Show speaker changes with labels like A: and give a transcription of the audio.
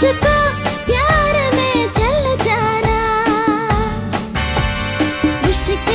A: मुझको प्यार में चल जाना। मुश्किल